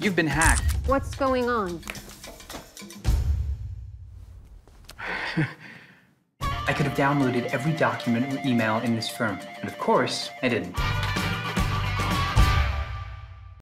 You've been hacked. What's going on? I could have downloaded every document or email in this firm, but of course, I didn't.